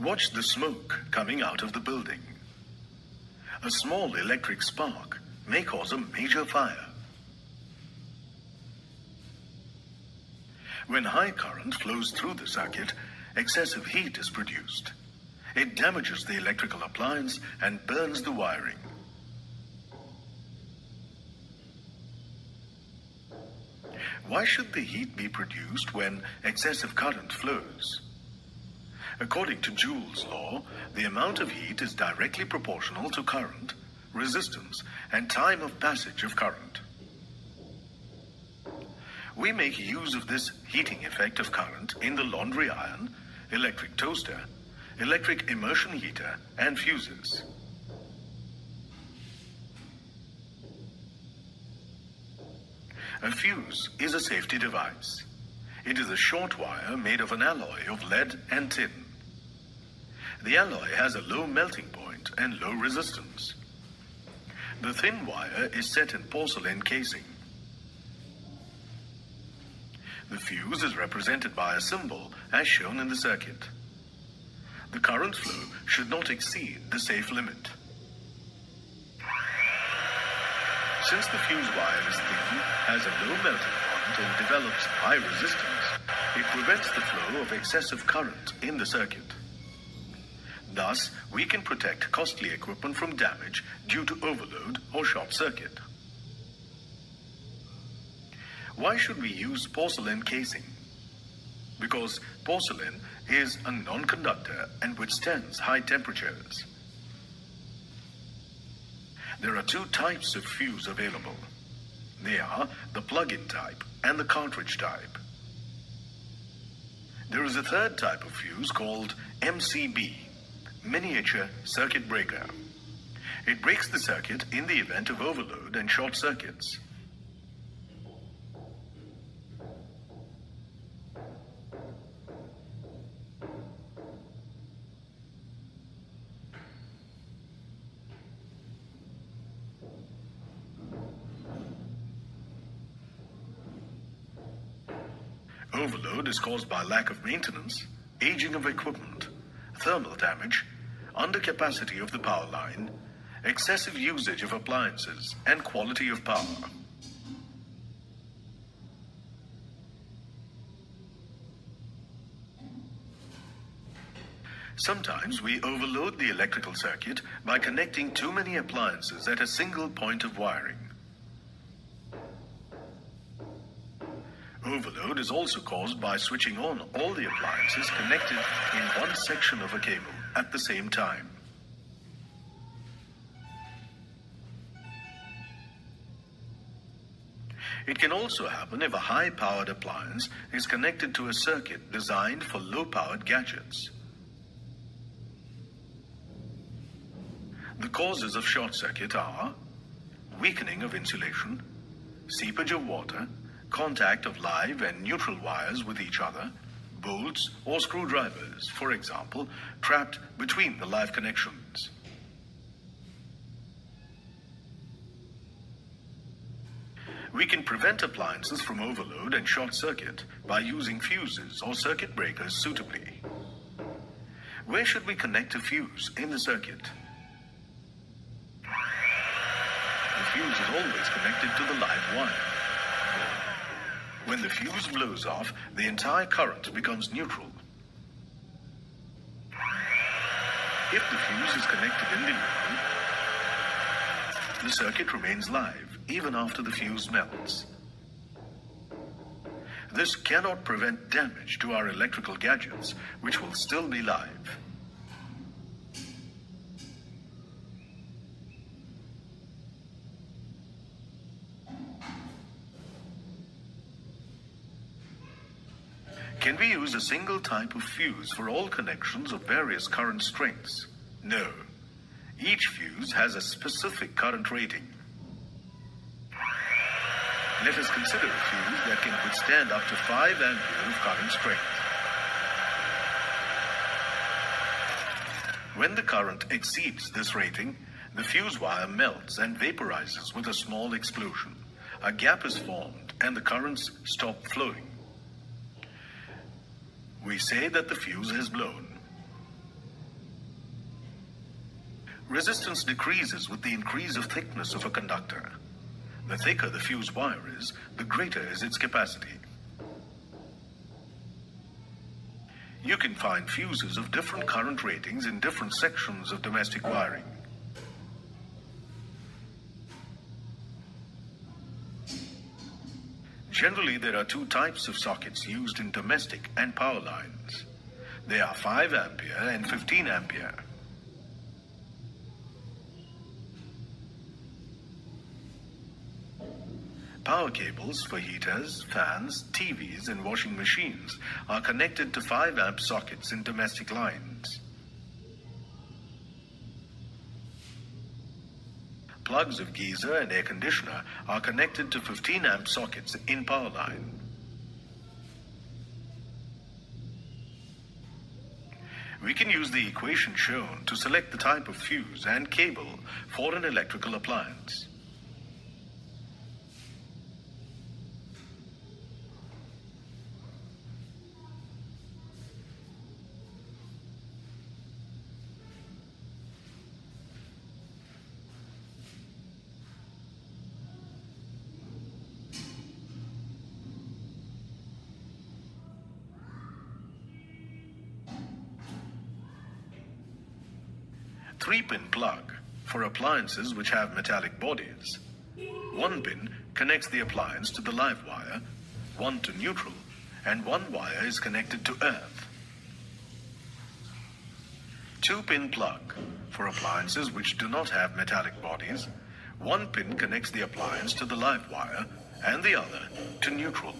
Watch the smoke coming out of the building. A small electric spark may cause a major fire. When high current flows through the circuit, excessive heat is produced. It damages the electrical appliance and burns the wiring. Why should the heat be produced when excessive current flows? According to Joule's law, the amount of heat is directly proportional to current, resistance, and time of passage of current. We make use of this heating effect of current in the laundry iron, electric toaster, electric immersion heater, and fuses. A fuse is a safety device. It is a short wire made of an alloy of lead and tin. The alloy has a low melting point and low resistance. The thin wire is set in porcelain casing. The fuse is represented by a symbol as shown in the circuit. The current flow should not exceed the safe limit. Since the fuse wire is thin, has a low melting point, and develops high resistance, it prevents the flow of excessive current in the circuit. Thus, we can protect costly equipment from damage due to overload or short circuit. Why should we use porcelain casing? Because porcelain is a non-conductor and withstands high temperatures. There are two types of fuse available. They are the plug-in type and the cartridge type. There is a third type of fuse called MCB, miniature circuit breaker. It breaks the circuit in the event of overload and short circuits. Overload is caused by lack of maintenance, aging of equipment, thermal damage, undercapacity of the power line, excessive usage of appliances, and quality of power. Sometimes we overload the electrical circuit by connecting too many appliances at a single point of wiring. Overload is also caused by switching on all the appliances connected in one section of a cable at the same time. It can also happen if a high powered appliance is connected to a circuit designed for low powered gadgets. The causes of short circuit are weakening of insulation, seepage of water, contact of live and neutral wires with each other, bolts or screwdrivers, for example, trapped between the live connections. We can prevent appliances from overload and short circuit by using fuses or circuit breakers suitably. Where should we connect a fuse in the circuit? The fuse is always connected to the live wire. When the fuse blows off, the entire current becomes neutral. If the fuse is connected in the neutral, the circuit remains live even after the fuse melts. This cannot prevent damage to our electrical gadgets, which will still be live. Can we use a single type of fuse for all connections of various current strengths? No. Each fuse has a specific current rating. Let us consider a fuse that can withstand up to 5 ampere of current strength. When the current exceeds this rating, the fuse wire melts and vaporizes with a small explosion. A gap is formed and the currents stop flowing. We say that the fuse has blown. Resistance decreases with the increase of thickness of a conductor. The thicker the fuse wire is, the greater is its capacity. You can find fuses of different current ratings in different sections of domestic wiring. Generally, there are two types of sockets used in domestic and power lines. They are 5 ampere and 15 ampere. Power cables for heaters, fans, TVs, and washing machines are connected to 5 amp sockets in domestic lines. Plugs of geyser and air conditioner are connected to 15 amp sockets in power line. We can use the equation shown to select the type of fuse and cable for an electrical appliance. Three pin plug for appliances which have metallic bodies. One pin connects the appliance to the live wire, one to neutral, and one wire is connected to earth. Two pin plug for appliances which do not have metallic bodies. One pin connects the appliance to the live wire and the other to neutral.